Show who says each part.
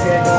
Speaker 1: Okay.